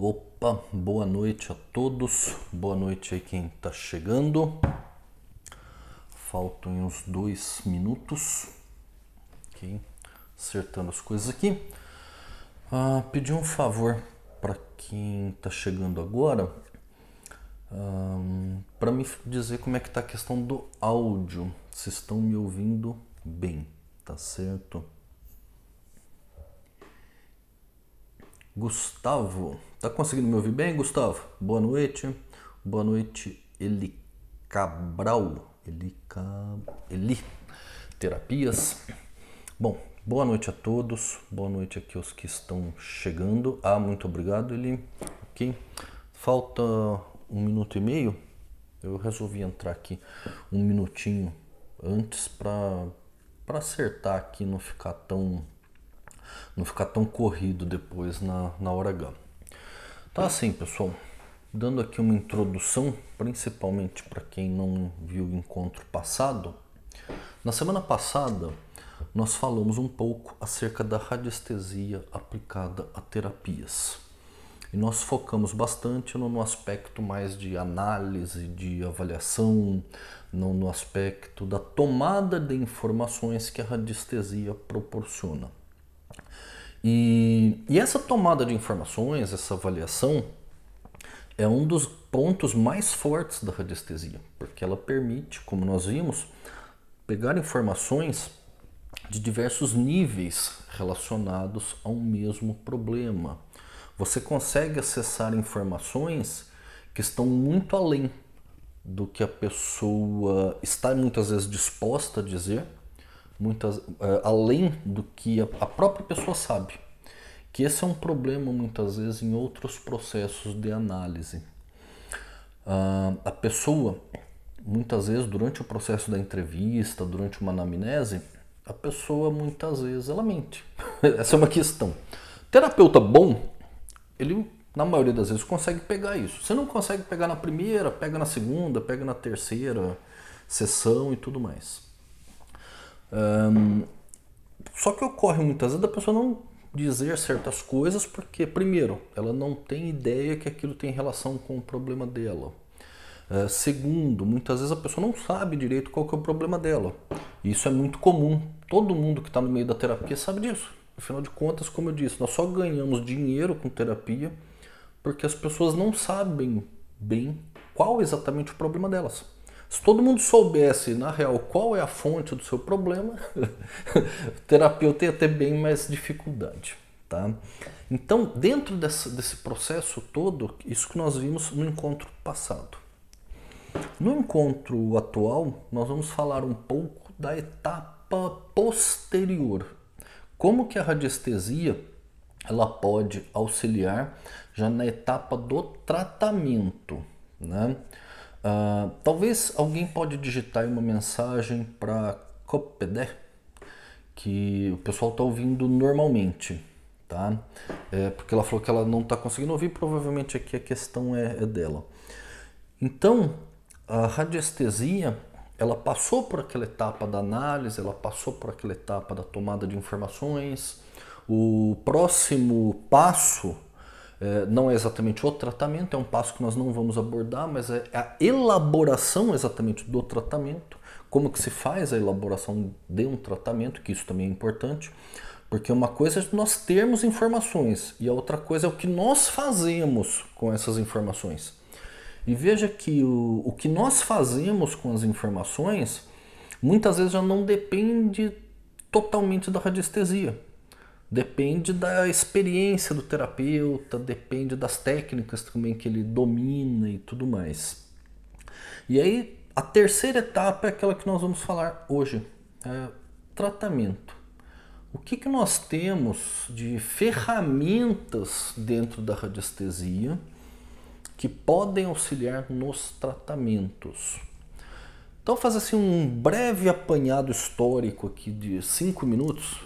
Opa, boa noite a todos, boa noite aí quem está chegando. Faltam uns dois minutos, ok? Acertando as coisas aqui. Ah, pedir um favor para quem está chegando agora, ah, para me dizer como é que está a questão do áudio, se estão me ouvindo bem, tá certo? Gustavo. Tá conseguindo me ouvir bem, Gustavo? Boa noite. Boa noite, Eli Cabral. Eli, Cab... Eli Terapias. Bom, boa noite a todos. Boa noite aqui aos que estão chegando. Ah, muito obrigado, Eli. Ok. Falta um minuto e meio. Eu resolvi entrar aqui um minutinho antes para acertar aqui, não ficar tão não ficar tão corrido depois na, na hora H. Tá assim, pessoal, dando aqui uma introdução, principalmente para quem não viu o encontro passado. Na semana passada, nós falamos um pouco acerca da radiestesia aplicada a terapias. E nós focamos bastante no, no aspecto mais de análise, de avaliação, no, no aspecto da tomada de informações que a radiestesia proporciona. E, e essa tomada de informações, essa avaliação, é um dos pontos mais fortes da radiestesia, porque ela permite, como nós vimos, pegar informações de diversos níveis relacionados a um mesmo problema. Você consegue acessar informações que estão muito além do que a pessoa está muitas vezes disposta a dizer muitas, uh, além do que a, própria pessoa sabe. Que esse é um problema muitas vezes em outros processos de análise. Uh, a pessoa, muitas vezes durante o processo da entrevista, durante uma anamnese, a pessoa muitas vezes ela mente. Essa é uma questão. Terapeuta bom, ele na maioria das vezes consegue pegar isso. Você não consegue pegar na primeira, pega na segunda, pega na terceira sessão e tudo mais. Um, só que ocorre muitas vezes da pessoa não dizer certas coisas porque, primeiro, ela não tem ideia que aquilo tem relação com o problema dela. Uh, segundo, muitas vezes a pessoa não sabe direito qual que é o problema dela. Isso é muito comum. Todo mundo que está no meio da terapia sabe disso. Afinal de contas, como eu disse, nós só ganhamos dinheiro com terapia porque as pessoas não sabem bem qual exatamente o problema delas. Se todo mundo soubesse, na real, qual é a fonte do seu problema, o terapeuta ia ter bem mais dificuldade. Tá? Então, dentro desse, desse processo todo, isso que nós vimos no encontro passado. No encontro atual, nós vamos falar um pouco da etapa posterior. Como que a radiestesia ela pode auxiliar já na etapa do tratamento, né? Uh, talvez alguém pode digitar uma mensagem para Copedé, que o pessoal está ouvindo normalmente, tá? É, porque ela falou que ela não está conseguindo ouvir, provavelmente aqui a questão é, é dela. Então, a radiestesia, ela passou por aquela etapa da análise, ela passou por aquela etapa da tomada de informações. O próximo passo não é exatamente o tratamento, é um passo que nós não vamos abordar, mas é a elaboração exatamente do tratamento, como que se faz a elaboração de um tratamento, que isso também é importante, porque uma coisa é nós termos informações e a outra coisa é o que nós fazemos com essas informações. E veja que o, o que nós fazemos com as informações muitas vezes já não depende totalmente da radiestesia. Depende da experiência do terapeuta, depende das técnicas também que ele domina e tudo mais. E aí, a terceira etapa é aquela que nós vamos falar hoje: é tratamento. O que, que nós temos de ferramentas dentro da radiestesia que podem auxiliar nos tratamentos? Então, fazer assim um breve apanhado histórico aqui de cinco minutos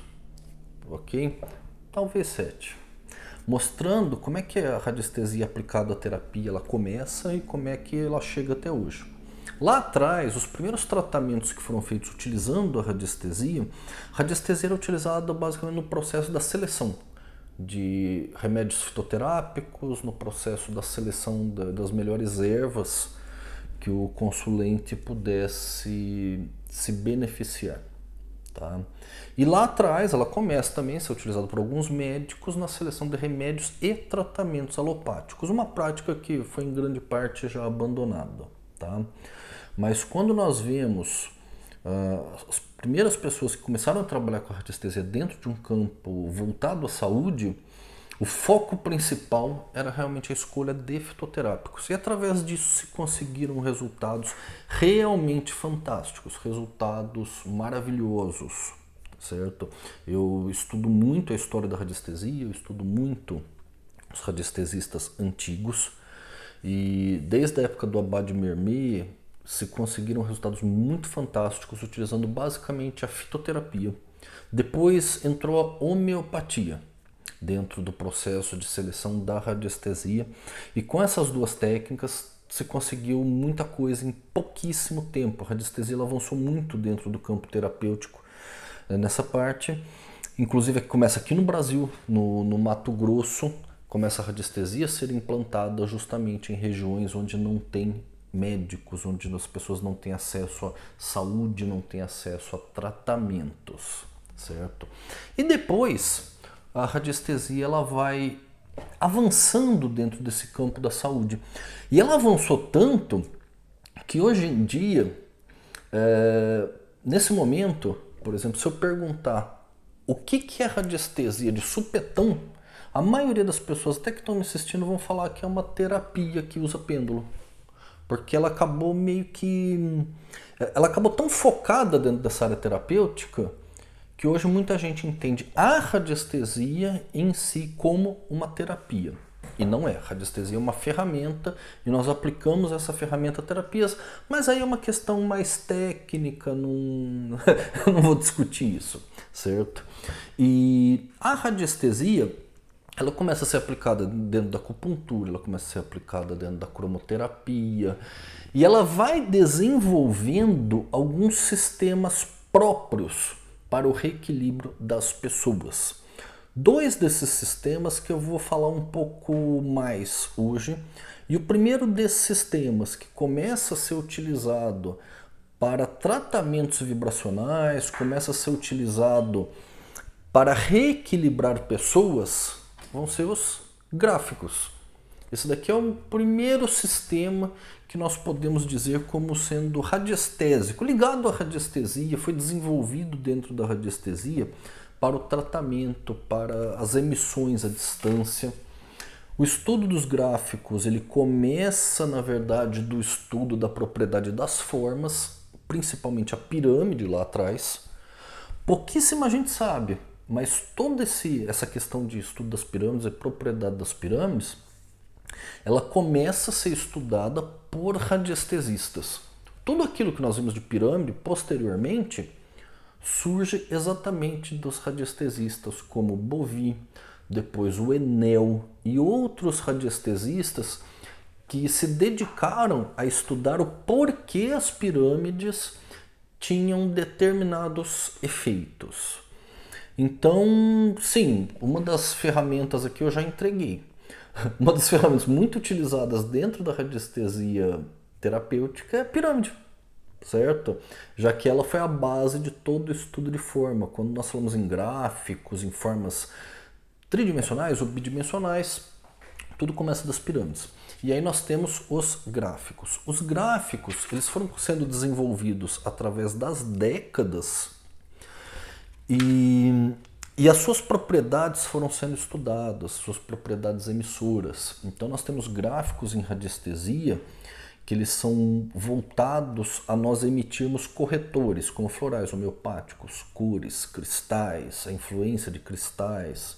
ok? Talvez sete. Mostrando como é que a radiestesia aplicada à terapia ela começa e como é que ela chega até hoje. Lá atrás, os primeiros tratamentos que foram feitos utilizando a radiestesia, a radiestesia era utilizada basicamente no processo da seleção. de remédios fitoterápicos, no processo da seleção das melhores ervas que o consulente pudesse se beneficiar. Tá? E lá atrás ela começa também a ser utilizada por alguns médicos na seleção de remédios e tratamentos alopáticos, uma prática que foi em grande parte já abandonada. Tá? Mas quando nós vemos uh, as primeiras pessoas que começaram a trabalhar com a radiestesia dentro de um campo voltado à saúde, o foco principal era realmente a escolha de fitoterápicos. E através disso se conseguiram resultados realmente fantásticos, resultados maravilhosos, certo? Eu estudo muito a história da radiestesia, eu estudo muito os radiestesistas antigos e desde a época do Abad Mermi se conseguiram resultados muito fantásticos utilizando basicamente a fitoterapia. Depois entrou a homeopatia dentro do processo de seleção da radiestesia. E com essas duas técnicas se conseguiu muita coisa em pouquíssimo tempo. A radiestesia avançou muito dentro do campo terapêutico eh, nessa parte. Inclusive começa aqui no Brasil, no, no Mato Grosso, começa a radiestesia a ser implantada justamente em regiões onde não tem médicos, onde as pessoas não têm acesso à saúde, não têm acesso a tratamentos, certo? E depois a radiestesia ela vai avançando dentro desse campo da saúde. E ela avançou tanto que hoje em dia, é, nesse momento, por exemplo, se eu perguntar o que, que é radiestesia de supetão, a maioria das pessoas até que estão me assistindo vão falar que é uma terapia que usa pêndulo. Porque ela acabou meio que. Ela acabou tão focada dentro dessa área terapêutica que hoje muita gente entende a radiestesia em si como uma terapia. E não é. Radiestesia é uma ferramenta e nós aplicamos essa ferramenta a terapias, mas aí é uma questão mais técnica, não, eu não vou discutir isso, certo? E a radiestesia ela começa a ser aplicada dentro da acupuntura, ela começa a ser aplicada dentro da cromoterapia e ela vai desenvolvendo alguns sistemas próprios para o reequilíbrio das pessoas. Dois desses sistemas que eu vou falar um pouco mais hoje. E o primeiro desses sistemas que começa a ser utilizado para tratamentos vibracionais, começa a ser utilizado para reequilibrar pessoas, vão ser os gráficos. Esse daqui é o primeiro sistema que nós podemos dizer como sendo radiestésico, ligado à radiestesia, foi desenvolvido dentro da radiestesia para o tratamento, para as emissões à distância. O estudo dos gráficos, ele começa, na verdade, do estudo da propriedade das formas, principalmente a pirâmide lá atrás. Pouquíssima gente sabe, mas toda esse, essa questão de estudo das pirâmides e propriedade das pirâmides ela começa a ser estudada por radiestesistas. Tudo aquilo que nós vimos de pirâmide posteriormente surge exatamente dos radiestesistas, como Bovy, depois o Enel e outros radiestesistas que se dedicaram a estudar o porquê as pirâmides tinham determinados efeitos. Então, sim, uma das ferramentas aqui eu já entreguei. Uma das ferramentas muito utilizadas dentro da radiestesia terapêutica é a pirâmide, certo? Já que ela foi a base de todo o estudo de forma. Quando nós falamos em gráficos, em formas tridimensionais ou bidimensionais, tudo começa das pirâmides. E aí nós temos os gráficos. Os gráficos, eles foram sendo desenvolvidos através das décadas e e as suas propriedades foram sendo estudadas, suas propriedades emissoras. Então nós temos gráficos em radiestesia que eles são voltados a nós emitirmos corretores, como florais homeopáticos, cores, cristais, a influência de cristais.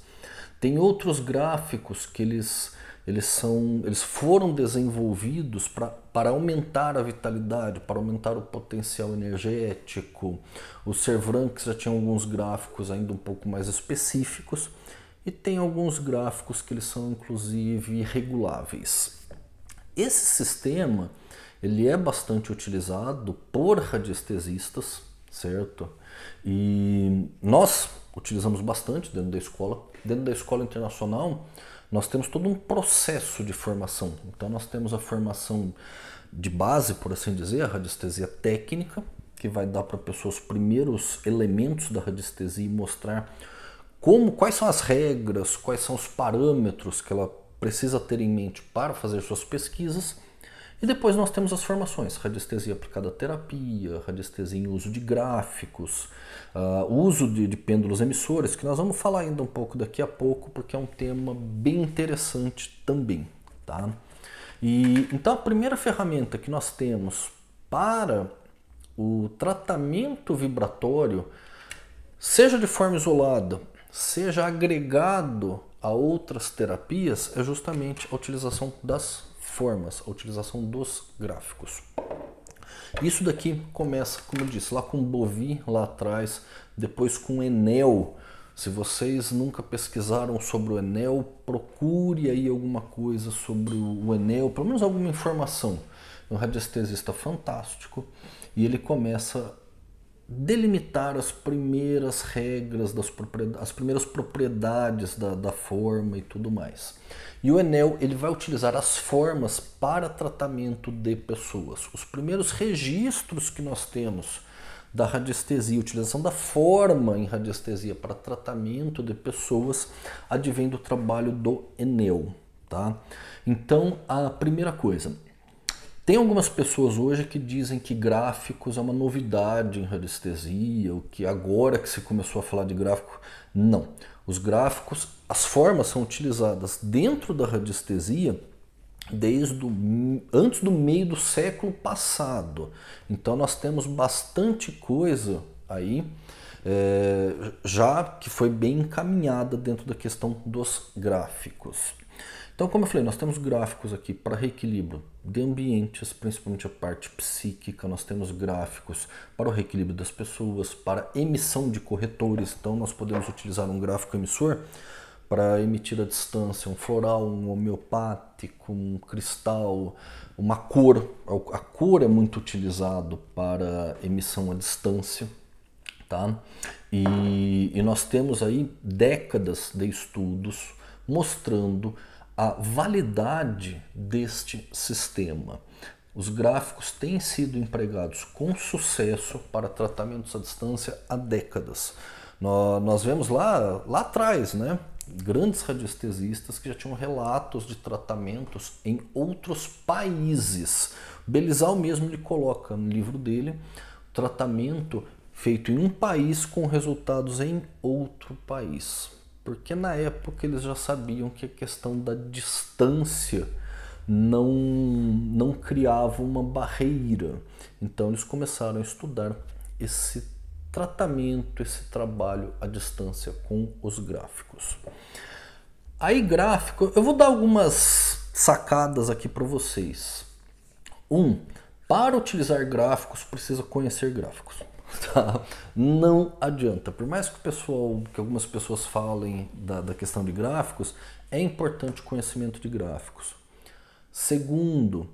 Tem outros gráficos que eles eles, são, eles foram desenvolvidos pra, para aumentar a vitalidade, para aumentar o potencial energético. O Servranx já tinha alguns gráficos ainda um pouco mais específicos e tem alguns gráficos que eles são inclusive reguláveis. Esse sistema ele é bastante utilizado por radiestesistas, certo? E nós utilizamos bastante dentro da escola. Dentro da escola internacional, nós temos todo um processo de formação. Então, nós temos a formação de base, por assim dizer, a radiestesia técnica, que vai dar para a pessoa os primeiros elementos da radiestesia e mostrar como, quais são as regras, quais são os parâmetros que ela precisa ter em mente para fazer suas pesquisas. E depois nós temos as formações, radiestesia aplicada à terapia, radiestesia em uso de gráficos, uh, uso de, de pêndulos emissores, que nós vamos falar ainda um pouco daqui a pouco, porque é um tema bem interessante também. Tá? E, então a primeira ferramenta que nós temos para o tratamento vibratório, seja de forma isolada, seja agregado a outras terapias, é justamente a utilização das formas, a utilização dos gráficos. Isso daqui começa, como eu disse, lá com Bovi lá atrás, depois com Enel. Se vocês nunca pesquisaram sobre o Enel, procure aí alguma coisa sobre o Enel, pelo menos alguma informação. É um radiestesista fantástico e ele começa delimitar as primeiras regras, das as primeiras propriedades da, da forma e tudo mais. E o Enel ele vai utilizar as formas para tratamento de pessoas. Os primeiros registros que nós temos da radiestesia, utilização da forma em radiestesia para tratamento de pessoas, advém do trabalho do Enel. Tá? Então, a primeira coisa, tem algumas pessoas hoje que dizem que gráficos é uma novidade em radiestesia, o que agora que se começou a falar de gráfico, não. Os gráficos, as formas são utilizadas dentro da radiestesia desde antes do meio do século passado. Então nós temos bastante coisa aí é, já que foi bem encaminhada dentro da questão dos gráficos. Então, como eu falei, nós temos gráficos aqui para reequilíbrio de ambientes, principalmente a parte psíquica, nós temos gráficos para o reequilíbrio das pessoas, para emissão de corretores, então nós podemos utilizar um gráfico emissor para emitir a distância, um floral, um homeopático, um cristal, uma cor. A cor é muito utilizado para emissão à distância, tá? E, e nós temos aí décadas de estudos mostrando a validade deste sistema. Os gráficos têm sido empregados com sucesso para tratamentos à distância há décadas. Nós vemos lá, lá atrás, né, grandes radiestesistas que já tinham relatos de tratamentos em outros países. Belizal mesmo lhe coloca no livro dele tratamento feito em um país com resultados em outro país porque na época eles já sabiam que a questão da distância não, não criava uma barreira. Então eles começaram a estudar esse tratamento, esse trabalho à distância com os gráficos. Aí gráfico, eu vou dar algumas sacadas aqui para vocês. Um, para utilizar gráficos precisa conhecer gráficos. Tá? Não adianta. Por mais que o pessoal, que algumas pessoas falem da, da questão de gráficos, é importante o conhecimento de gráficos. Segundo,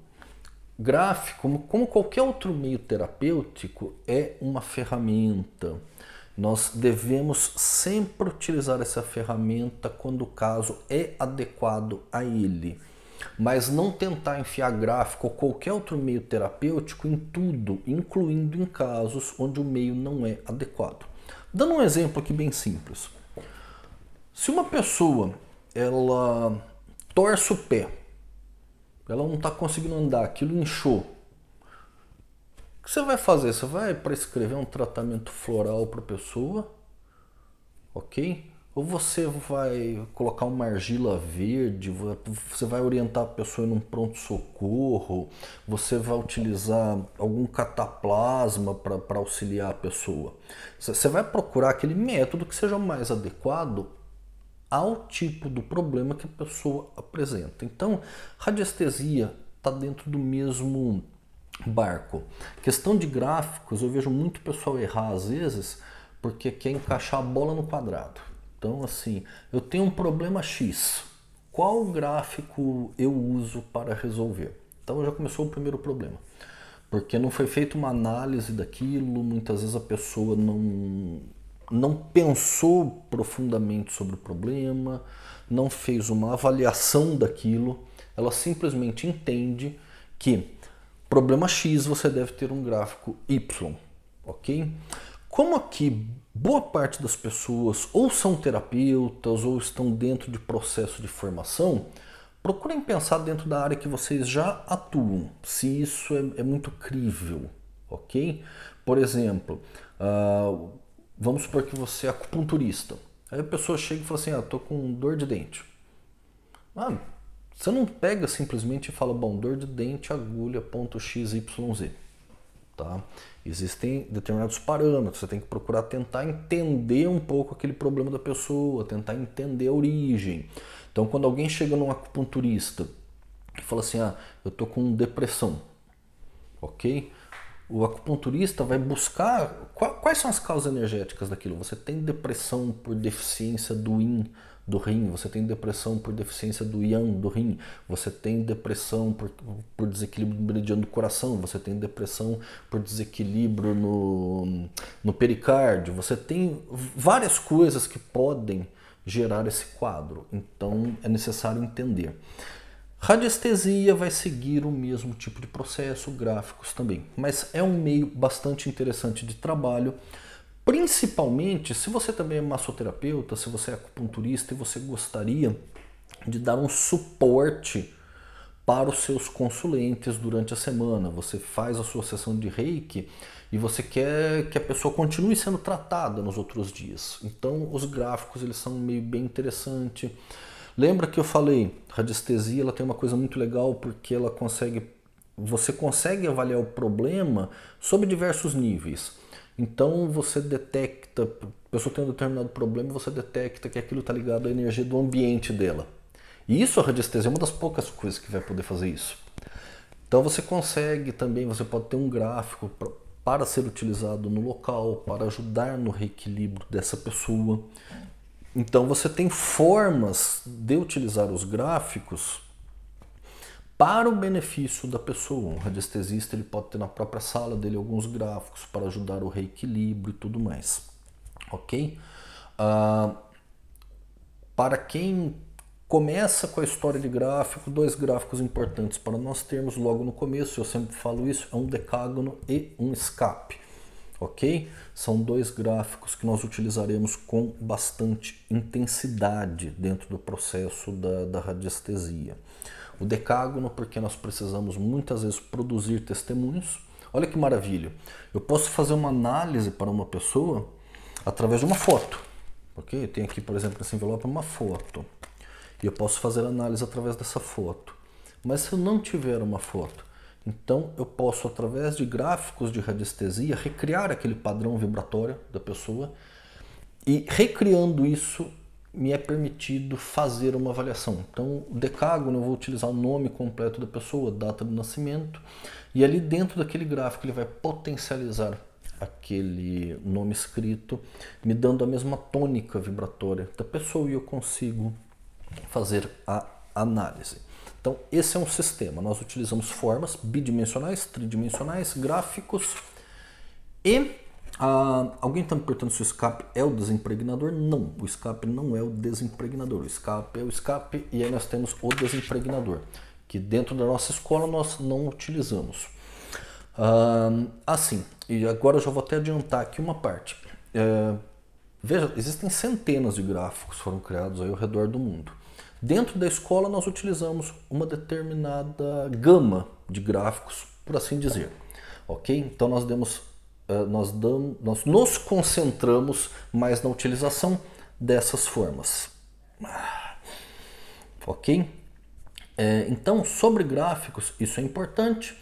gráfico, como, como qualquer outro meio terapêutico, é uma ferramenta. Nós devemos sempre utilizar essa ferramenta quando o caso é adequado a ele mas não tentar enfiar gráfico ou qualquer outro meio terapêutico em tudo, incluindo em casos onde o meio não é adequado. Dando um exemplo aqui bem simples. Se uma pessoa ela torce o pé, ela não está conseguindo andar, aquilo inchou, o que você vai fazer? Você vai prescrever um tratamento floral para a pessoa, ok? Ou você vai colocar uma argila verde, você vai orientar a pessoa em um pronto-socorro, você vai utilizar algum cataplasma para auxiliar a pessoa. Você vai procurar aquele método que seja mais adequado ao tipo do problema que a pessoa apresenta. Então, radiestesia está dentro do mesmo barco. Questão de gráficos, eu vejo muito pessoal errar às vezes porque quer encaixar a bola no quadrado. Então, assim, eu tenho um problema X. Qual gráfico eu uso para resolver? Então já começou o primeiro problema. porque não foi feita uma análise daquilo, muitas vezes a pessoa não, não pensou profundamente sobre o problema, não fez uma avaliação daquilo, ela simplesmente entende que problema X você deve ter um gráfico Y, ok? Como aqui boa parte das pessoas ou são terapeutas ou estão dentro de processo de formação, procurem pensar dentro da área que vocês já atuam, se isso é, é muito crível, ok? Por exemplo, uh, vamos supor que você é acupunturista. Aí a pessoa chega e fala assim, ah, tô com dor de dente. Ah, você não pega simplesmente e fala, bom, dor de dente, agulha, ponto XYZ. Tá? Existem determinados parâmetros, você tem que procurar tentar entender um pouco aquele problema da pessoa, tentar entender a origem. Então, quando alguém chega num acupunturista e fala assim: Ah, eu tô com depressão, ok? O acupunturista vai buscar quais são as causas energéticas daquilo. Você tem depressão por deficiência do yin do rim, você tem depressão por deficiência do yang do rim, você tem depressão por, por desequilíbrio do meridiano do coração, você tem depressão por desequilíbrio no, no pericárdio, você tem várias coisas que podem gerar esse quadro. Então é necessário entender. Radiestesia vai seguir o mesmo tipo de processo, gráficos também, mas é um meio bastante interessante de trabalho, principalmente se você também é massoterapeuta, se você é acupunturista e você gostaria de dar um suporte para os seus consulentes durante a semana. Você faz a sua sessão de reiki e você quer que a pessoa continue sendo tratada nos outros dias. Então os gráficos eles são meio bem interessante. Lembra que eu falei, radiestesia ela tem uma coisa muito legal porque ela consegue você consegue avaliar o problema sob diversos níveis. Então você detecta, a pessoa tem um determinado problema, você detecta que aquilo está ligado à energia do ambiente dela. E isso a radiestesia é uma das poucas coisas que vai poder fazer isso. Então você consegue também, você pode ter um gráfico para ser utilizado no local, para ajudar no reequilíbrio dessa pessoa. Então você tem formas de utilizar os gráficos para o benefício da pessoa. Um radiestesista ele pode ter na própria sala dele alguns gráficos para ajudar o reequilíbrio e tudo mais. Ok? Uh, para quem Começa com a história de gráfico, dois gráficos importantes para nós termos logo no começo, eu sempre falo isso, é um decágono e um escape, ok? São dois gráficos que nós utilizaremos com bastante intensidade dentro do processo da, da radiestesia. O decágono, porque nós precisamos muitas vezes produzir testemunhos. Olha que maravilha! Eu posso fazer uma análise para uma pessoa através de uma foto, ok? Tem aqui, por exemplo, nesse envelope uma foto. E eu posso fazer análise através dessa foto. Mas se eu não tiver uma foto, então eu posso, através de gráficos de radiestesia, recriar aquele padrão vibratório da pessoa e recriando isso me é permitido fazer uma avaliação. Então, o decágono eu vou utilizar o nome completo da pessoa, data de nascimento, e ali dentro daquele gráfico ele vai potencializar aquele nome escrito, me dando a mesma tônica vibratória da pessoa e eu consigo fazer a análise. Então, esse é um sistema. Nós utilizamos formas bidimensionais, tridimensionais, gráficos e ah, alguém está me perguntando se o escape é o desimpregnador? Não, o escape não é o desimpregnador. O escape é o escape e aí nós temos o desimpregnador, que dentro da nossa escola nós não utilizamos. Ah, assim, e agora eu já vou até adiantar aqui uma parte. É, veja, existem centenas de gráficos que foram criados aí ao redor do mundo. Dentro da escola, nós utilizamos uma determinada gama de gráficos, por assim dizer. Ok? Então, nós, demos, nós, damos, nós nos concentramos mais na utilização dessas formas. Ok? É, então, sobre gráficos, isso é importante.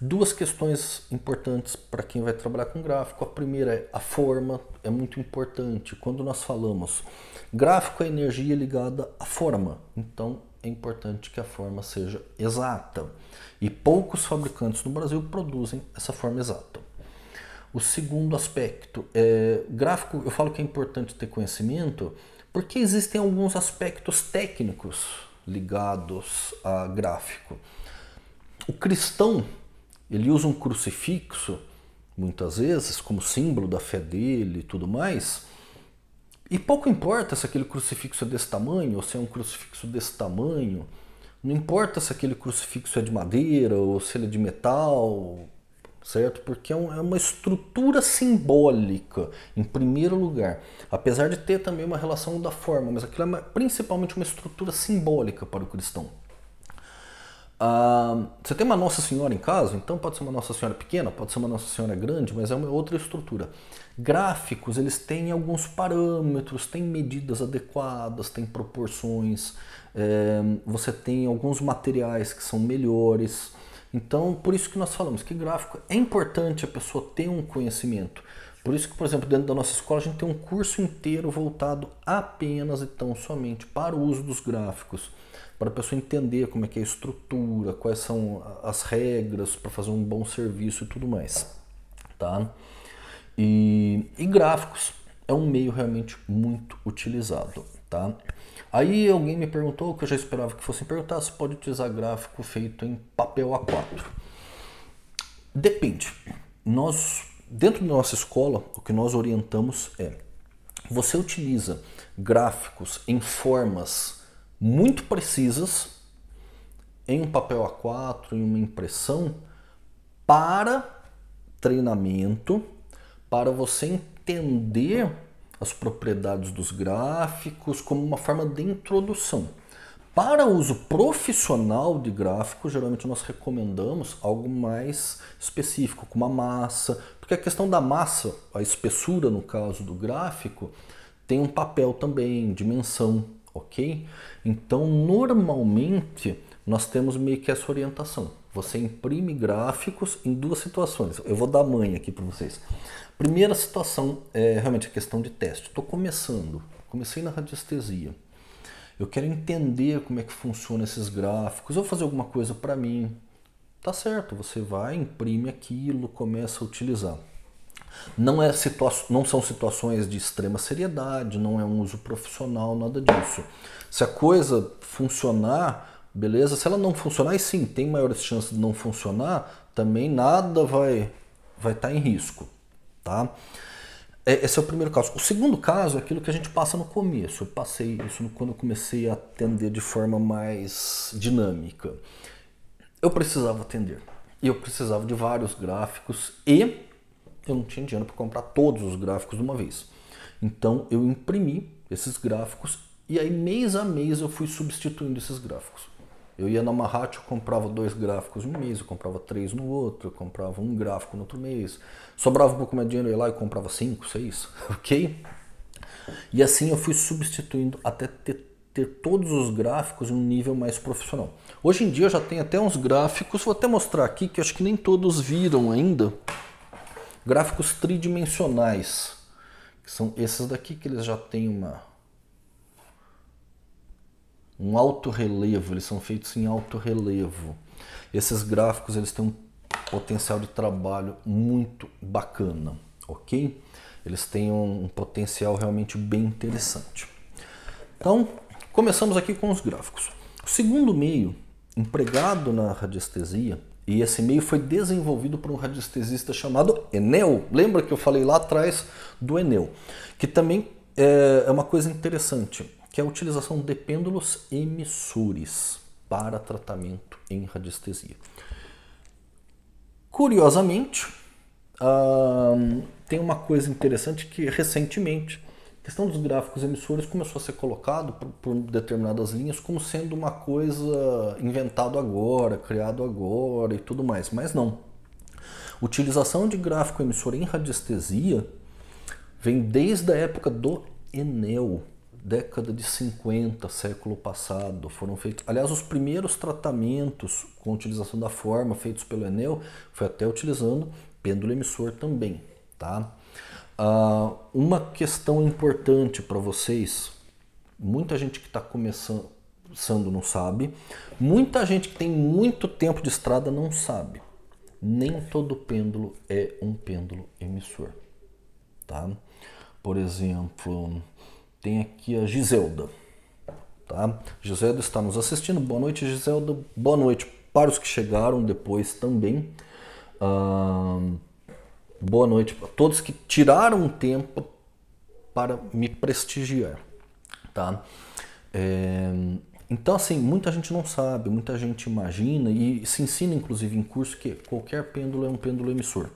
Duas questões importantes para quem vai trabalhar com gráfico. A primeira é a forma, é muito importante. Quando nós falamos Gráfico é energia ligada à forma, então é importante que a forma seja exata. E poucos fabricantes no Brasil produzem essa forma exata. O segundo aspecto é gráfico. Eu falo que é importante ter conhecimento porque existem alguns aspectos técnicos ligados a gráfico. O cristão ele usa um crucifixo, muitas vezes, como símbolo da fé dele e tudo mais, e pouco importa se aquele crucifixo é desse tamanho ou se é um crucifixo desse tamanho, não importa se aquele crucifixo é de madeira ou se ele é de metal, certo? Porque é, é, uma estrutura simbólica, em primeiro lugar. Apesar de ter também uma relação da forma, mas aquilo é principalmente uma estrutura simbólica para o cristão. Ah, você tem uma Nossa Senhora em casa, então pode ser uma Nossa Senhora pequena, pode ser uma Nossa Senhora grande, mas é uma outra estrutura. Gráficos, eles têm alguns parâmetros, têm medidas adequadas, têm proporções, é, você tem alguns materiais que são melhores. Então, por isso que nós falamos que gráfico é importante a pessoa ter um conhecimento. Por isso que, por exemplo, dentro da nossa escola a gente tem um curso inteiro voltado apenas e tão somente para o uso dos gráficos, para a pessoa entender como é que é a estrutura, quais são as regras para fazer um bom serviço e tudo mais, tá? E, e gráficos é um meio realmente muito utilizado, tá? Aí alguém me perguntou, que eu já esperava que fossem perguntar, se pode utilizar gráfico feito em papel A4. Depende. Nós, dentro da nossa escola, o que nós orientamos é, você utiliza gráficos em formas muito precisas, em um papel A4, em uma impressão, para treinamento, para você entender as propriedades dos gráficos como uma forma de introdução. Para uso profissional de gráfico, geralmente nós recomendamos algo mais específico, como a massa, porque a questão da massa, a espessura no caso do gráfico, tem um papel também, dimensão, ok? Então, normalmente, nós temos meio que essa orientação. Você imprime gráficos em duas situações. Eu vou dar manha aqui para vocês. Primeira situação é realmente a questão de teste. Estou começando, comecei na radiestesia. Eu quero entender como é que funciona esses gráficos. Eu vou fazer alguma coisa para mim. Tá certo, você vai, imprime aquilo, começa a utilizar. Não, é situa não são situações de extrema seriedade, não é um uso profissional, nada disso. Se a coisa funcionar, beleza. Se ela não funcionar, e sim, tem maiores chances de não funcionar, também nada vai vai estar tá em risco. Tá? É, esse é o primeiro caso. O segundo caso é aquilo que a gente passa no começo. Eu passei isso quando eu comecei a atender de forma mais dinâmica. Eu precisava atender. E eu precisava de vários gráficos e eu não tinha dinheiro para comprar todos os gráficos de uma vez. Então eu imprimi esses gráficos e aí mês a mês eu fui substituindo esses gráficos. Eu ia na Mahat, eu comprava dois gráficos um mês, eu comprava três no outro, eu comprava um gráfico no outro mês. Sobrava um pouco mais de dinheiro, eu ia lá e comprava cinco, seis, ok? E assim eu fui substituindo até ter, ter todos os gráficos em um nível mais profissional. Hoje em dia eu já tenho até uns gráficos, vou até mostrar aqui, que acho que nem todos viram ainda. Gráficos tridimensionais, que são esses daqui que eles já têm uma um alto relevo, eles são feitos em alto relevo. Esses gráficos eles têm um potencial de trabalho muito bacana, ok? Eles têm um potencial realmente bem interessante. Então, começamos aqui com os gráficos. O segundo meio empregado na radiestesia, e esse meio foi desenvolvido por um radiestesista chamado Enel. Lembra que eu falei lá atrás do Enel? Que também é, é uma coisa interessante que é a utilização de pêndulos emissores para tratamento em radiestesia. Curiosamente, tem uma coisa interessante que recentemente a questão dos gráficos emissores começou a ser colocado por, por determinadas linhas como sendo uma coisa inventado agora, criado agora e tudo mais, mas não. Utilização de gráfico emissor em radiestesia vem desde a época do Enel, década de 50, século passado, foram feitos. Aliás, os primeiros tratamentos com utilização da forma feitos pelo Enel foi até utilizando pêndulo emissor também, tá? Uh, uma questão importante para vocês, muita gente que está começando não sabe, muita gente que tem muito tempo de estrada não sabe. Nem todo pêndulo é um pêndulo emissor, tá? Por exemplo, tem aqui a Giselda. Tá? Giselda está nos assistindo. Boa noite, Giselda. Boa noite para os que chegaram depois também. Uh, boa noite para todos que tiraram um tempo para me prestigiar, tá? É, então, assim, muita gente não sabe, muita gente imagina e se ensina, inclusive, em curso que qualquer pêndulo é um pêndulo emissor.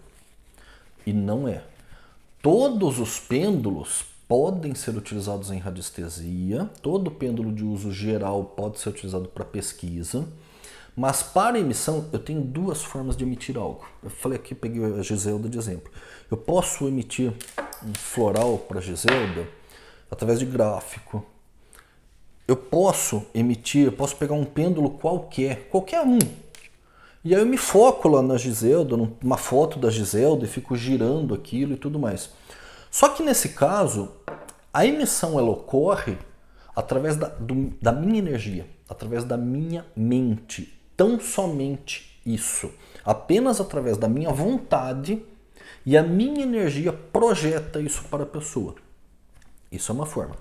E não é. Todos os pêndulos podem ser utilizados em radiestesia, todo pêndulo de uso geral pode ser utilizado para pesquisa, mas para emissão eu tenho duas formas de emitir algo. Eu falei aqui, peguei a Giselda de exemplo. Eu posso emitir um floral para Giselda através de gráfico. Eu posso emitir, eu posso pegar um pêndulo qualquer, qualquer um, e aí eu me foco lá na Giselda, numa foto da Giselda e fico girando aquilo e tudo mais. Só que nesse caso, a emissão ela ocorre através da, do, da minha energia, através da minha mente. Tão somente isso. Apenas através da minha vontade e a minha energia projeta isso para a pessoa. Isso é uma forma.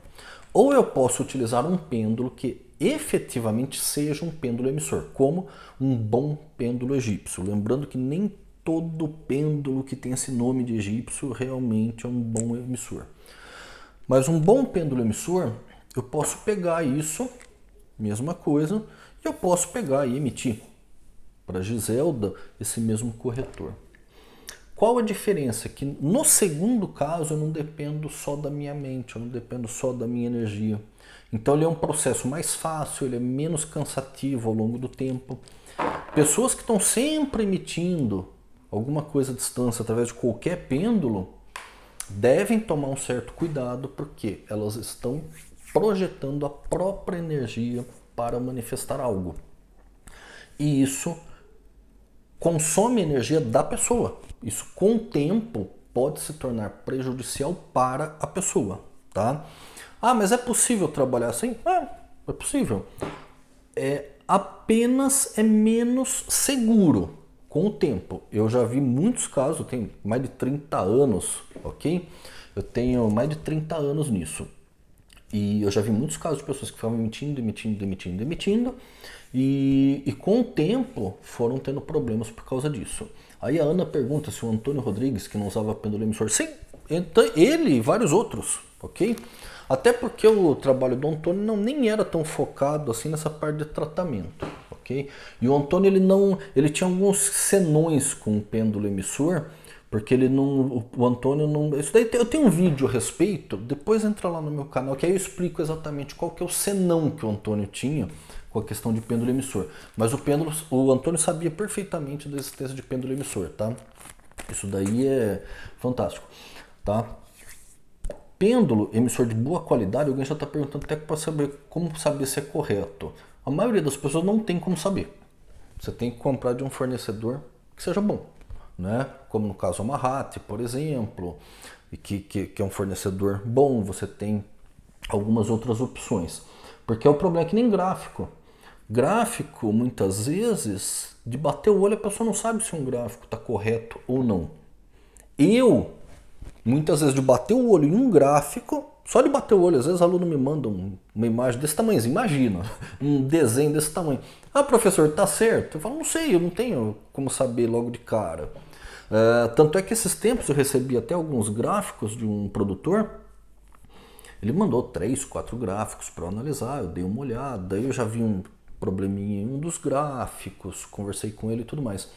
Ou eu posso utilizar um pêndulo que efetivamente seja um pêndulo emissor, como um bom pêndulo egípcio. Lembrando que nem todo pêndulo que tem esse nome de egípcio realmente é um bom emissor. Mas um bom pêndulo emissor, eu posso pegar isso, mesma coisa, e eu posso pegar e emitir para Giselda esse mesmo corretor. Qual a diferença? Que no segundo caso eu não dependo só da minha mente, eu não dependo só da minha energia. Então ele é um processo mais fácil, ele é menos cansativo ao longo do tempo. Pessoas que estão sempre emitindo alguma coisa à distância através de qualquer pêndulo devem tomar um certo cuidado porque elas estão projetando a própria energia para manifestar algo. E isso consome energia da pessoa. Isso com o tempo pode se tornar prejudicial para a pessoa, tá? Ah, mas é possível trabalhar assim? É, é possível. É apenas é menos seguro com o tempo. Eu já vi muitos casos, tenho mais de 30 anos, ok? Eu tenho mais de 30 anos nisso. E eu já vi muitos casos de pessoas que ficavam emitindo, emitindo, emitindo, emitindo, e, e com o tempo foram tendo problemas por causa disso. Aí a Ana pergunta se o Antônio Rodrigues, que não usava pêndulo emissor, sim, então ele e vários outros, ok? Até porque o trabalho do Antônio não nem era tão focado assim nessa parte de tratamento, ok? E o Antônio ele não, ele tinha alguns senões com o pêndulo emissor, porque ele não, o Antônio não, isso daí eu tenho um vídeo a respeito, depois entra lá no meu canal que aí eu explico exatamente qual que é o senão que o Antônio tinha com a questão de pêndulo emissor. Mas o pêndulo, o Antônio sabia perfeitamente da existência de pêndulo emissor, tá? Isso daí é fantástico, tá? Pêndulo emissor de boa qualidade, alguém já está perguntando até para saber como saber se é correto. A maioria das pessoas não tem como saber. Você tem que comprar de um fornecedor que seja bom, né? Como no caso a Mahat, por exemplo, que, que, que é um fornecedor bom. Você tem algumas outras opções, porque é o problema é que nem gráfico. Gráfico, muitas vezes, de bater o olho, a pessoa não sabe se um gráfico está correto ou não. Eu muitas vezes de bater o olho em um gráfico, só de bater o olho, às vezes o aluno me manda uma imagem desse tamanho, imagina, um desenho desse tamanho. Ah, professor, tá certo? Eu falo, não sei, eu não tenho como saber logo de cara. É, tanto é que esses tempos eu recebi até alguns gráficos de um produtor. Ele mandou três, quatro gráficos para analisar, eu dei uma olhada, eu já vi um probleminha em um dos gráficos, conversei com ele e tudo mais.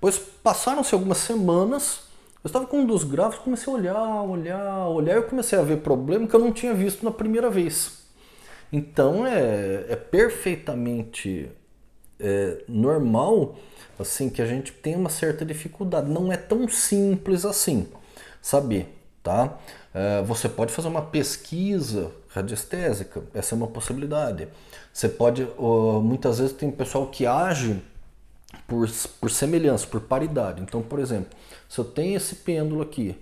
Pois passaram-se algumas semanas, eu estava com um dos gráficos, comecei a olhar, olhar, olhar, e comecei a ver problema que eu não tinha visto na primeira vez. Então é, é perfeitamente é, normal assim que a gente tem uma certa dificuldade. Não é tão simples assim saber, tá? É, você pode fazer uma pesquisa radiestésica, essa é uma possibilidade. Você pode, muitas vezes tem pessoal que age por, por semelhança, por paridade. Então, por exemplo, se eu tenho esse pêndulo aqui,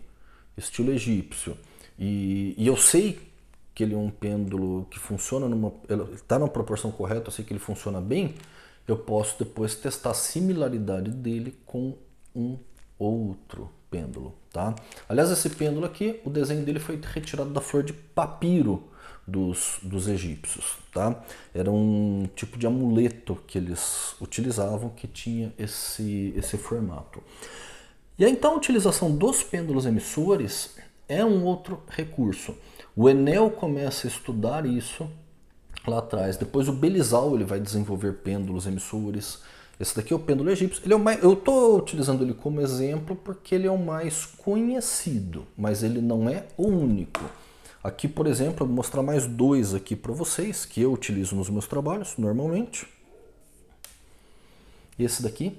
estilo egípcio, e, e eu sei que ele é um pêndulo que funciona numa. está numa proporção correta, eu sei que ele funciona bem, eu posso depois testar a similaridade dele com um outro pêndulo, tá? Aliás, esse pêndulo aqui, o desenho dele foi retirado da flor de papiro dos, dos egípcios, tá? Era um tipo de amuleto que eles utilizavam que tinha esse, esse formato. E aí, então a utilização dos pêndulos emissores é um outro recurso. O Enel começa a estudar isso lá atrás. Depois o Belizal ele vai desenvolver pêndulos emissores. Esse daqui é o pêndulo egípcio. Ele é o mais, eu estou utilizando ele como exemplo porque ele é o mais conhecido, mas ele não é o único. Aqui, por exemplo, eu vou mostrar mais dois aqui para vocês que eu utilizo nos meus trabalhos normalmente. Esse daqui,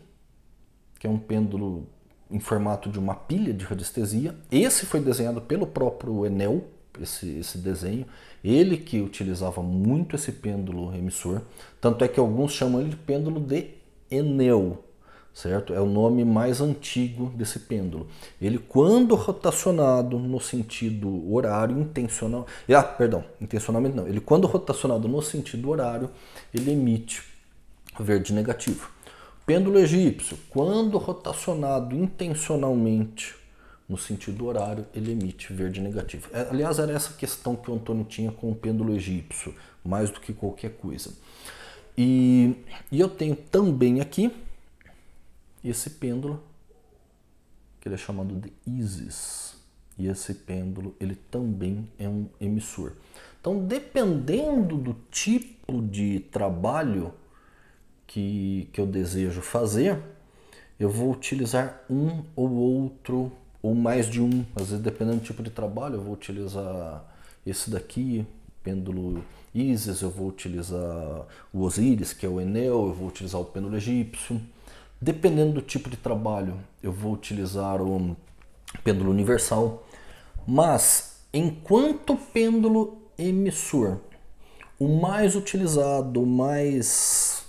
que é um pêndulo em formato de uma pilha de radiestesia. Esse foi desenhado pelo próprio Enel, esse, esse desenho. Ele que utilizava muito esse pêndulo emissor. Tanto é que alguns chamam ele de pêndulo de Enel, certo? É o nome mais antigo desse pêndulo. Ele, quando rotacionado no sentido horário intencional, ah, perdão, intencionalmente não. Ele, quando rotacionado no sentido horário, ele emite verde negativo. Pêndulo egípcio, quando rotacionado intencionalmente no sentido horário, ele emite verde negativo. É, aliás, era essa questão que o Antônio tinha com o pêndulo egípcio, mais do que qualquer coisa. E, e eu tenho também aqui esse pêndulo, que ele é chamado de Isis. E esse pêndulo, ele também é um emissor. Então, dependendo do tipo de trabalho que, que eu desejo fazer, eu vou utilizar um ou outro, ou mais de um. Às vezes, dependendo do tipo de trabalho, eu vou utilizar esse daqui, pêndulo Isis, eu vou utilizar o Osíris, que é o Enel, eu vou utilizar o pêndulo egípcio. Dependendo do tipo de trabalho, eu vou utilizar o pêndulo universal. Mas, enquanto pêndulo emissor, o mais utilizado, o mais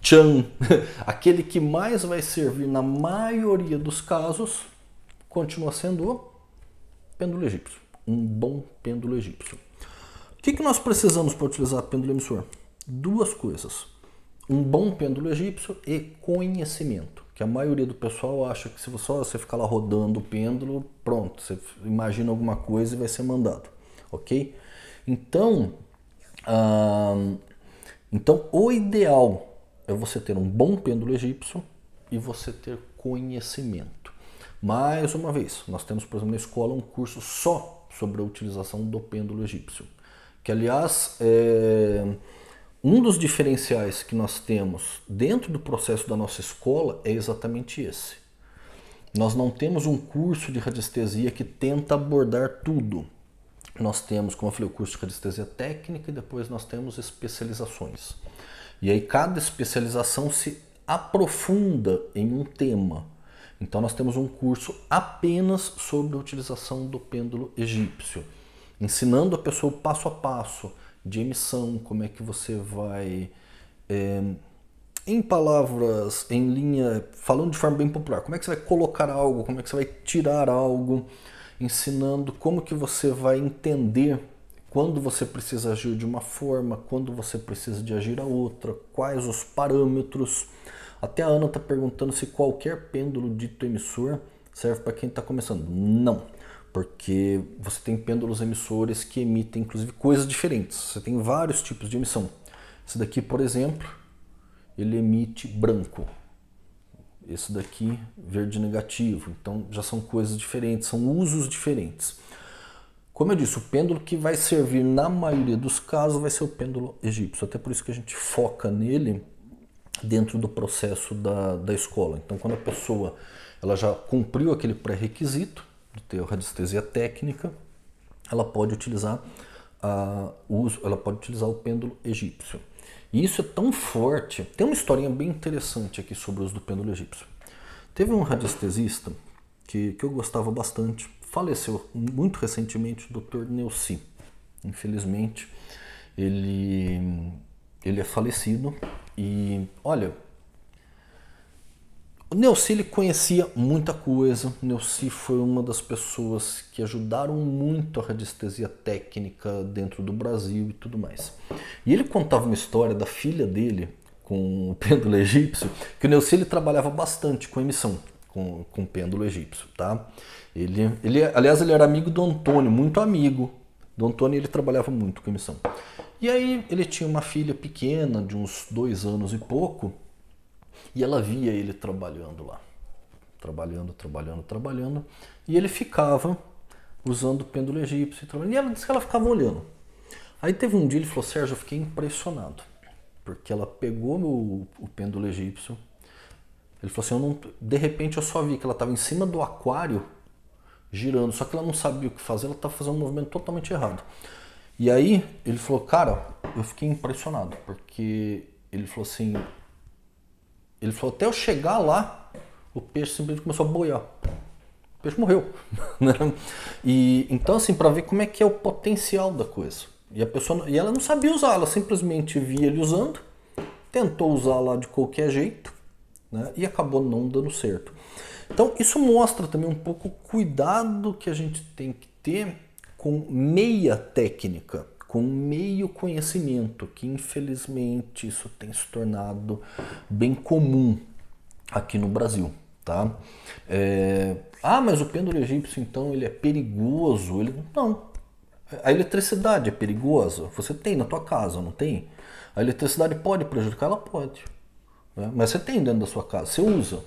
Chan, aquele que mais vai servir na maioria dos casos, continua sendo o pêndulo egípcio. Um bom pêndulo egípcio. O que, que nós precisamos para utilizar pêndulo emissor? Duas coisas. Um bom pêndulo egípcio e conhecimento. Que a maioria do pessoal acha que se só você ficar lá rodando o pêndulo, pronto, você imagina alguma coisa e vai ser mandado. Ok? Então, então o ideal é você ter um bom pêndulo egípcio e você ter conhecimento. Mais uma vez, nós temos, por exemplo, na escola um curso só sobre a utilização do pêndulo egípcio, que aliás é um dos diferenciais que nós temos dentro do processo da nossa escola é exatamente esse. Nós não temos um curso de radiestesia que tenta abordar tudo. Nós temos, como eu falei, o curso de radiestesia técnica e depois nós temos especializações. E aí cada especialização se aprofunda em um tema. Então nós temos um curso apenas sobre a utilização do pêndulo egípcio, ensinando a pessoa passo a passo de emissão, como é que você vai, é, em palavras, em linha, falando de forma bem popular, como é que você vai colocar algo, como é que você vai tirar algo, ensinando como que você vai entender quando você precisa agir de uma forma, quando você precisa de agir a outra, quais os parâmetros. Até a Ana está perguntando se qualquer pêndulo dito emissor serve para quem está começando. Não, porque você tem pêndulos emissores que emitem inclusive coisas diferentes. Você tem vários tipos de emissão. Esse daqui, por exemplo, ele emite branco. Esse daqui, verde negativo. Então já são coisas diferentes, são usos diferentes. Como eu disse, o pêndulo que vai servir na maioria dos casos vai ser o pêndulo egípcio. Até por isso que a gente foca nele dentro do processo da, da escola. Então, quando a pessoa ela já cumpriu aquele pré-requisito de ter radiestesia técnica, ela pode utilizar a, uso, ela pode utilizar o pêndulo egípcio. E isso é tão forte. Tem uma historinha bem interessante aqui sobre o uso do pêndulo egípcio. Teve um radiestesista que, que eu gostava bastante, faleceu muito recentemente o Dr. Neuci. Infelizmente, ele, ele é falecido e, olha, o Neuci ele conhecia muita coisa. O Neuci foi uma das pessoas que ajudaram muito a radiestesia técnica dentro do Brasil e tudo mais. E ele contava uma história da filha dele com o pêndulo egípcio, que o Neuci ele trabalhava bastante com emissão com, com pêndulo egípcio, tá? Ele, ele, aliás, ele era amigo do Antônio, muito amigo. Do Antônio ele trabalhava muito com emissão. E aí ele tinha uma filha pequena, de uns dois anos e pouco, e ela via ele trabalhando lá. trabalhando, trabalhando, trabalhando, e ele ficava usando o pêndulo egípcio, e ela disse que ela ficava olhando. Aí teve um dia ele falou, Sérgio, eu fiquei impressionado, porque ela pegou o, pêndulo egípcio, ele falou assim, eu não, de repente eu só vi que ela estava em cima do aquário, girando, só que ela não sabia o que fazer, ela estava fazendo um movimento totalmente errado. E aí ele falou, cara, eu fiquei impressionado, porque ele falou assim, ele falou, até eu chegar lá, o peixe simplesmente começou a boiar. O peixe morreu. Né? e então assim, para ver como é que é o potencial da coisa. E a pessoa e ela não sabia usar, ela simplesmente via ele usando, tentou usar lá de qualquer jeito, né? E acabou não dando certo. Então, isso mostra também um pouco o cuidado que a gente tem que ter com meia técnica, com meio conhecimento, que infelizmente isso tem se tornado bem comum aqui no Brasil. Tá? É... Ah, mas o pêndulo egípcio então ele é perigoso? Ele... Não. A eletricidade é perigosa? Você tem na tua casa, não tem? A eletricidade pode prejudicar? Ela pode. Né? Mas você tem dentro da sua casa, você usa,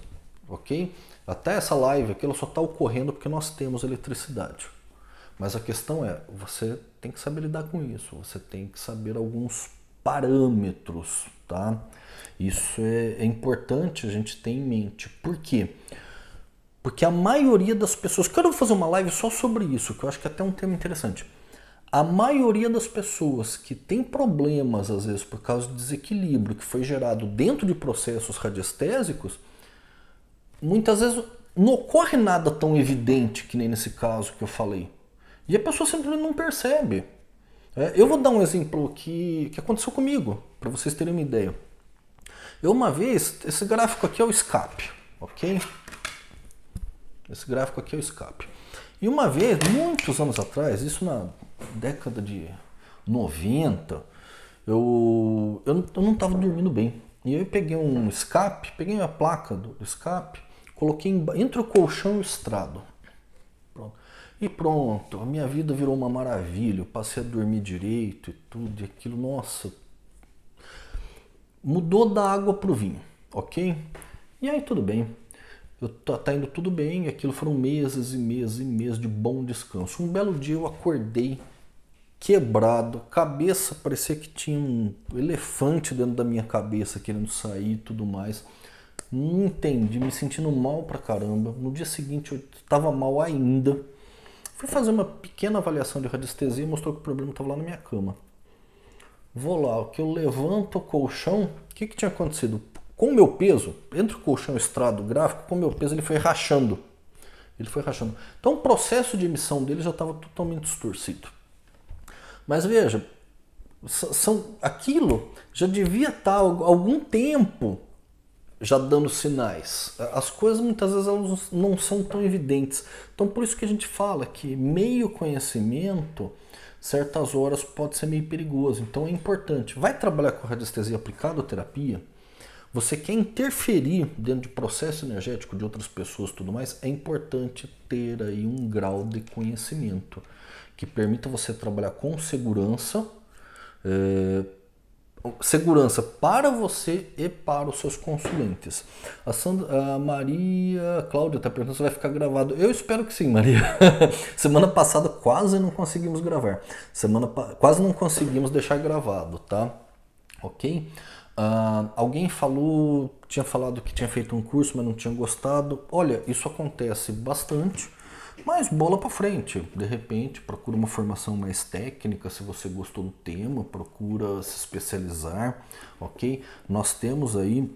ok? Até essa live aqui ela só está ocorrendo porque nós temos eletricidade. Mas a questão é, você tem que saber lidar com isso, você tem que saber alguns parâmetros, tá? Isso é, é importante a gente ter em mente. Por quê? Porque a maioria das pessoas. Quero fazer uma live só sobre isso, que eu acho que é até um tema interessante. A maioria das pessoas que tem problemas, às vezes, por causa do desequilíbrio que foi gerado dentro de processos radiestésicos, muitas vezes não ocorre nada tão evidente que nem nesse caso que eu falei. E a pessoa simplesmente não percebe. É, eu vou dar um exemplo que, que aconteceu comigo, para vocês terem uma ideia. Eu uma vez, esse gráfico aqui é o escape, ok? Esse gráfico aqui é o escape. E uma vez, muitos anos atrás, isso na década de 90, eu, eu, eu não estava dormindo bem. E eu peguei um escape, peguei a placa do escape, coloquei entre o colchão e o estrado. E pronto, a minha vida virou uma maravilha. Eu passei a dormir direito e tudo e aquilo. Nossa, mudou da água para o vinho, ok? E aí tudo bem. Eu tô, tá indo tudo bem. Aquilo foram meses e meses e meses de bom descanso. Um belo dia eu acordei quebrado, cabeça parecia que tinha um elefante dentro da minha cabeça querendo sair e tudo mais. Não entendi, me sentindo mal pra caramba. No dia seguinte eu estava mal ainda. Fui fazer uma pequena avaliação de radiestesia e mostrou que o problema estava lá na minha cama. Vou lá, o que eu levanto o colchão, o que, que tinha acontecido? Com o meu peso, entre o colchão e o estrado gráfico, com o meu peso ele foi rachando. Ele foi rachando. Então o processo de emissão dele já estava totalmente distorcido. Mas veja, são, aquilo já devia estar há algum tempo já dando sinais. As coisas muitas vezes elas não são tão evidentes. Então por isso que a gente fala que meio conhecimento, certas horas pode ser meio perigoso. Então é importante. Vai trabalhar com radiestesia aplicada ou terapia? Você quer interferir dentro de processo energético de outras pessoas tudo mais? É importante ter aí um grau de conhecimento que permita você trabalhar com segurança. É, segurança para você e para os seus consulentes. A, Sandra, a Maria Cláudia está perguntando se vai ficar gravado. Eu espero que sim, Maria. Semana passada quase não conseguimos gravar. Semana quase não conseguimos deixar gravado, tá? Ok? Uh, alguém falou, tinha falado que tinha feito um curso, mas não tinha gostado. Olha, isso acontece bastante. Mas bola para frente, de repente procura uma formação mais técnica, se você gostou do tema, procura se especializar, ok? Nós temos aí,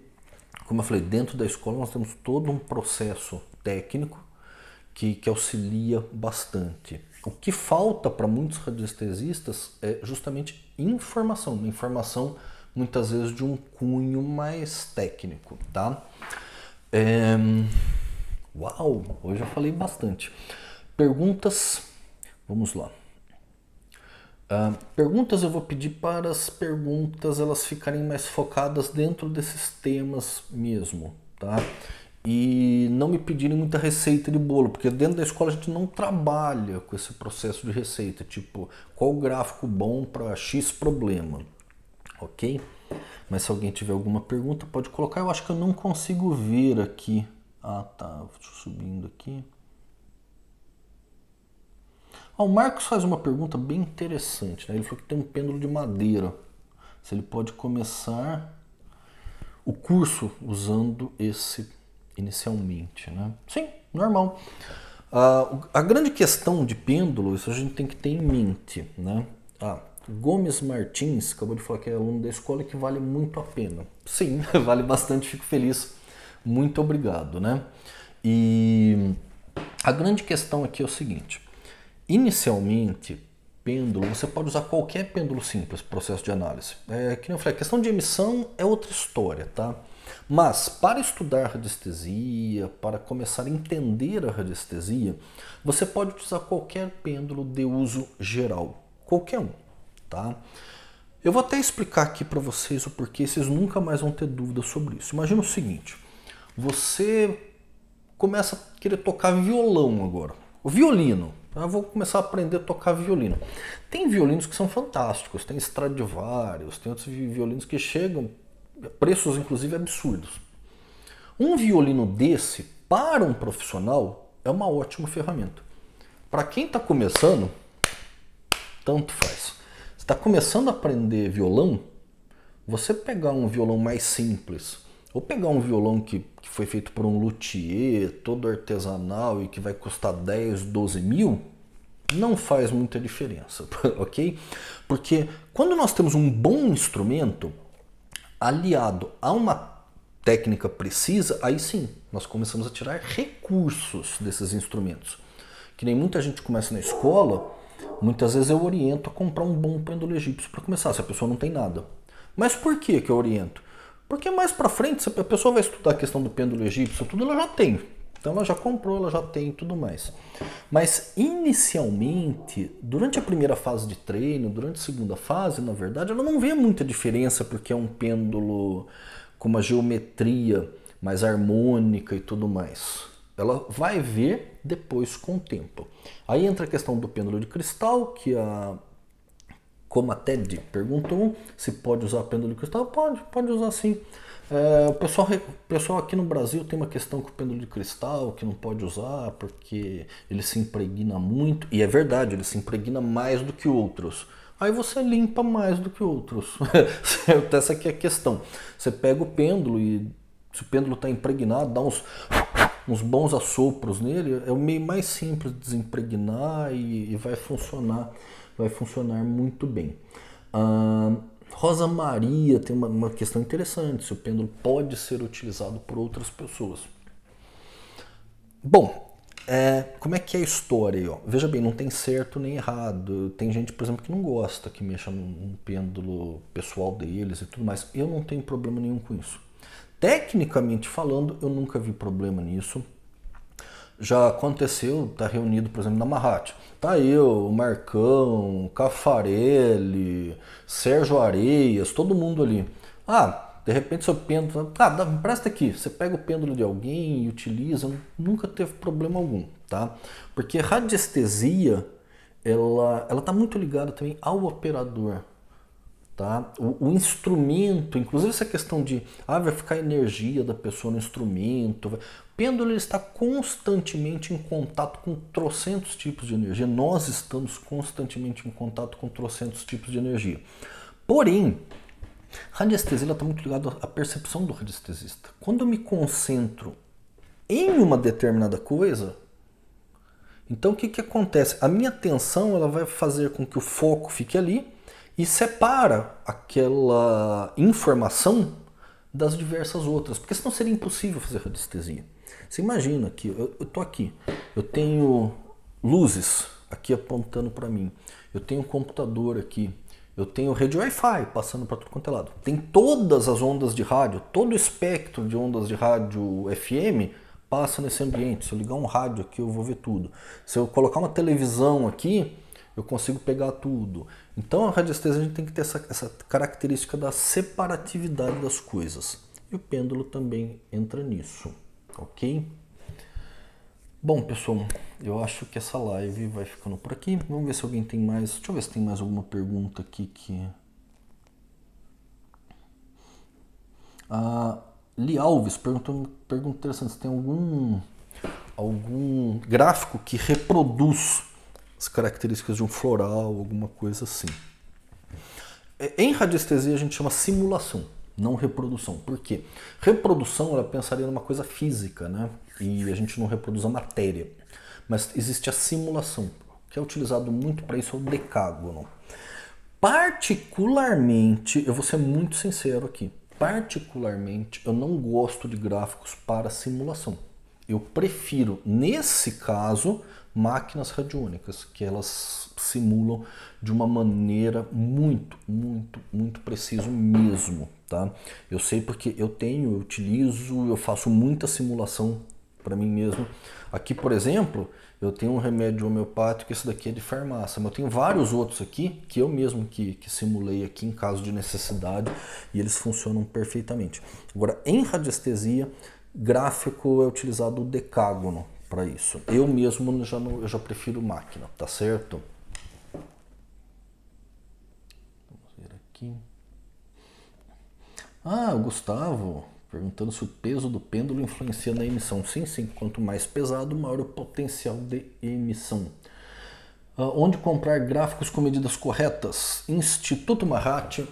como eu falei, dentro da escola nós temos todo um processo técnico que, que auxilia bastante. O que falta para muitos radiestesistas é justamente informação, informação muitas vezes de um cunho mais técnico, tá? É... Uau, hoje eu falei bastante. Perguntas, vamos lá. Uh, perguntas eu vou pedir para as perguntas elas ficarem mais focadas dentro desses temas mesmo, tá? E não me pedirem muita receita de bolo, porque dentro da escola a gente não trabalha com esse processo de receita, tipo, qual gráfico bom para X problema, ok? Mas se alguém tiver alguma pergunta, pode colocar. Eu acho que eu não consigo ver aqui Ah, tá. Subindo aqui. Ah, o Marcos faz uma pergunta bem interessante. Né? Ele falou que tem um pêndulo de madeira. Se ele pode começar o curso usando esse inicialmente. Né? Sim, normal. Ah, a grande questão de pêndulo, isso a gente tem que ter em mente. Né? Ah, Gomes Martins acabou de falar que é aluno da escola que vale muito a pena. Sim, vale bastante, fico feliz. Muito obrigado. Né? E a grande questão aqui é o seguinte Inicialmente, pêndulo, você pode usar qualquer pêndulo simples processo de análise. É, que eu falei, a questão de emissão é outra história, tá? Mas para estudar radiestesia, para começar a entender a radiestesia, você pode utilizar qualquer pêndulo de uso geral, qualquer um, tá? Eu vou até explicar aqui para vocês o porquê, vocês nunca mais vão ter dúvidas sobre isso. Imagina o seguinte, você começa a querer tocar violão agora, o violino, eu ah, vou começar a aprender a tocar violino. Tem violinos que são fantásticos, tem Stradivarius, tem outros violinos que chegam a preços inclusive absurdos. Um violino desse, para um profissional, é uma ótima ferramenta. Para quem está começando, tanto faz. está começando a aprender violão, você pegar um violão mais simples, ou pegar um violão que, que foi feito por um luthier, todo artesanal e que vai custar 10, 12 mil, não faz muita diferença, ok? Porque quando nós temos um bom instrumento aliado a uma técnica precisa, aí sim nós começamos a tirar recursos desses instrumentos. Que nem muita gente começa na escola, muitas vezes eu oriento a comprar um bom pêndulo egípcio para começar, se a pessoa não tem nada. Mas por que que eu oriento? Porque mais para frente, se a pessoa vai estudar a questão do pêndulo egípcio, tudo ela já tem. Então ela já comprou, ela já tem tudo mais. Mas inicialmente, durante a primeira fase de treino, durante a segunda fase, na verdade, ela não vê muita diferença porque é um pêndulo com uma geometria mais harmônica e tudo mais. Ela vai ver depois com o tempo. Aí entra a questão do pêndulo de cristal, que a como a Ted perguntou, se pode usar pêndulo de cristal? Pode, pode usar sim. É, o, pessoal, pessoal aqui no Brasil tem uma questão com o pêndulo de cristal que não pode usar porque ele se impregna muito, e é verdade, ele se impregna mais do que outros. Aí você limpa mais do que outros. Essa aqui é a questão. Você pega o pêndulo e se o pêndulo está impregnado, dá uns, uns bons assopros nele, é o meio mais simples de desimpregnar e, e vai funcionar, vai funcionar muito bem. Ah, Rosa Maria tem uma, uma questão interessante: se o pêndulo pode ser utilizado por outras pessoas. Bom, é, como é que é a história aí? Ó? Veja bem, não tem certo nem errado. Tem gente, por exemplo, que não gosta que mexa num pêndulo pessoal deles e tudo mais. Eu não tenho problema nenhum com isso. Tecnicamente falando, eu nunca vi problema nisso já aconteceu, tá reunido, por exemplo, na Mahat. Tá eu, o Marcão, Cafarelli, Sérgio Areias, todo mundo ali. Ah, de repente seu pêndulo, ah, presta aqui, você pega o pêndulo de alguém e utiliza, nunca teve problema algum, tá? Porque radiestesia, ela, ela tá muito ligada também ao operador, Tá? O, o, instrumento, inclusive essa questão de ah, vai ficar energia da pessoa no instrumento. Vai... Pêndulo está constantemente em contato com trocentos tipos de energia. Nós estamos constantemente em contato com trocentos tipos de energia. Porém, radiestesia está muito ligada à percepção do radiestesista. Quando eu me concentro em uma determinada coisa, então o que, que acontece? A minha atenção ela vai fazer com que o foco fique ali e separa aquela informação das diversas outras, porque senão seria impossível fazer radiestesia. Você imagina que eu estou aqui, eu tenho luzes aqui apontando para mim, eu tenho um computador aqui, eu tenho rede Wi-Fi passando para tudo quanto é lado. Tem todas as ondas de rádio, todo o espectro de ondas de rádio FM passa nesse ambiente. Se eu ligar um rádio aqui, eu vou ver tudo. Se eu colocar uma televisão aqui, eu consigo pegar tudo. Então a radiestesia a gente tem que ter essa, essa característica da separatividade das coisas. E o pêndulo também entra nisso, ok? Bom, pessoal, eu acho que essa live vai ficando por aqui. Vamos ver se alguém tem mais. Deixa eu ver se tem mais alguma pergunta aqui que. Ah, Li Alves perguntou, pergunta interessante, se tem algum, algum gráfico que reproduz as características de um floral, alguma coisa assim. É, em radiestesia a gente chama simulação, não reprodução. Por quê? Reprodução ela pensaria numa coisa física, né? E a gente não reproduz a matéria. Mas existe a simulação, que é utilizado muito para isso, é o decágono. Particularmente, eu vou ser muito sincero aqui, particularmente eu não gosto de gráficos para simulação. Eu prefiro, nesse caso, máquinas radiônicas, que elas simulam de uma maneira muito, muito, muito preciso mesmo, tá? Eu sei porque eu tenho, eu utilizo, eu faço muita simulação para mim mesmo. Aqui, por exemplo, eu tenho um remédio homeopático, esse daqui é de farmácia, mas eu tenho vários outros aqui que eu mesmo que, que simulei aqui em caso de necessidade e eles funcionam perfeitamente. Agora, em radiestesia, gráfico é utilizado o decágono para isso. Eu mesmo já, não, eu já prefiro máquina, tá certo? Vamos ver aqui. Ah, o Gustavo, perguntando se o peso do pêndulo influencia na emissão. Sim, sim. Quanto mais pesado, maior o potencial de emissão. Uh, onde comprar gráficos com medidas corretas? Instituto Mahat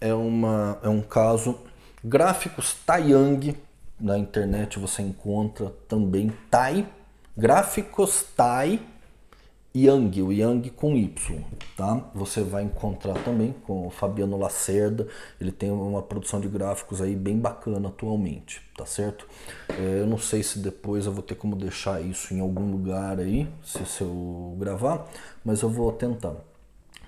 é, uma, é um caso. Gráficos Taiyang, na internet você encontra também Tai. Gráficos Tai Yang, o Yang com Y, tá? Você vai encontrar também com o Fabiano Lacerda, ele tem uma produção de gráficos aí bem bacana atualmente, tá certo? É, eu não sei se depois eu vou ter como deixar isso em algum lugar aí, se, se eu gravar, mas eu vou tentar,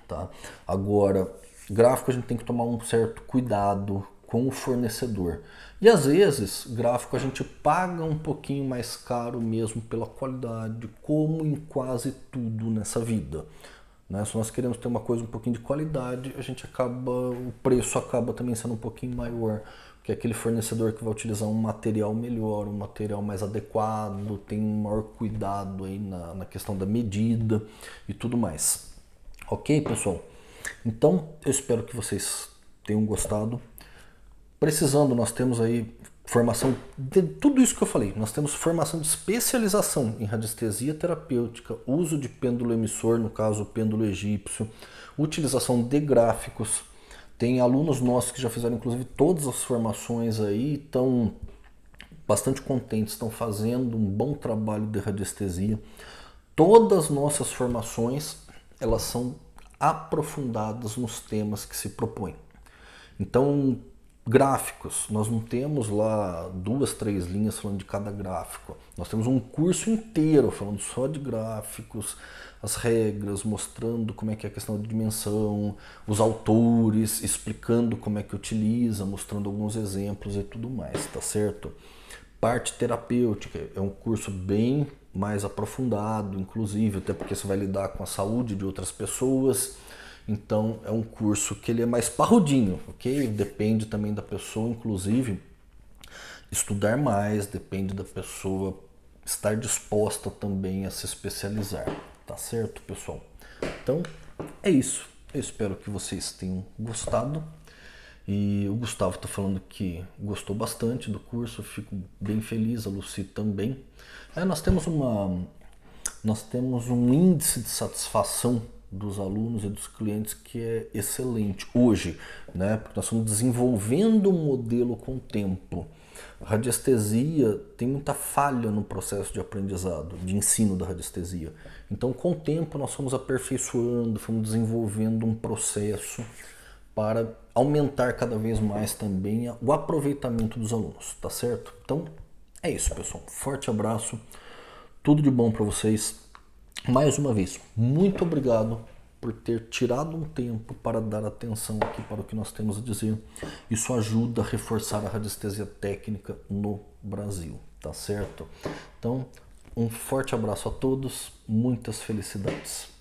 tá? Agora, gráfico a gente tem que tomar um certo cuidado com o fornecedor. E às vezes, gráfico a gente paga um pouquinho mais caro mesmo pela qualidade, como em quase tudo nessa vida. Né? Se nós queremos ter uma coisa um pouquinho de qualidade, a gente acaba, o preço acaba também sendo um pouquinho maior, porque é aquele fornecedor que vai utilizar um material melhor, um material mais adequado, tem um maior cuidado aí na, na questão da medida e tudo mais. Ok, pessoal? Então, eu espero que vocês tenham gostado. Precisando, nós temos aí formação de tudo isso que eu falei. Nós temos formação de especialização em radiestesia terapêutica, uso de pêndulo emissor, no caso pêndulo egípcio, utilização de gráficos. Tem alunos nossos que já fizeram inclusive todas as formações aí, estão bastante contentes, estão fazendo um bom trabalho de radiestesia. Todas as nossas formações, elas são aprofundadas nos temas que se propõem. Então, Gráficos, nós não temos lá duas, três linhas falando de cada gráfico. Nós temos um curso inteiro falando só de gráficos, as regras, mostrando como é que é a questão de dimensão, os autores, explicando como é que utiliza, mostrando alguns exemplos e tudo mais, tá certo? Parte terapêutica é um curso bem mais aprofundado, inclusive, até porque você vai lidar com a saúde de outras pessoas então é um curso que ele é mais parrudinho, ok? Depende também da pessoa, inclusive, estudar mais, depende da pessoa estar disposta também a se especializar, tá certo, pessoal? Então é isso. Eu espero que vocês tenham gostado. E o Gustavo está falando que gostou bastante do curso, fico bem feliz, a Lucy também. É, nós temos uma nós temos um índice de satisfação dos alunos e dos clientes que é excelente hoje, né? Porque nós estamos desenvolvendo um modelo com o tempo. A radiestesia tem muita falha no processo de aprendizado, de ensino da radiestesia. Então, com o tempo, nós fomos aperfeiçoando, fomos desenvolvendo um processo para aumentar cada vez mais também o aproveitamento dos alunos, tá certo? Então, é isso, pessoal. Forte abraço, tudo de bom para vocês mais uma vez, muito obrigado por ter tirado um tempo para dar atenção aqui para o que nós temos a dizer. Isso ajuda a reforçar a radiestesia técnica no Brasil, tá certo? Então, um forte abraço a todos, muitas felicidades.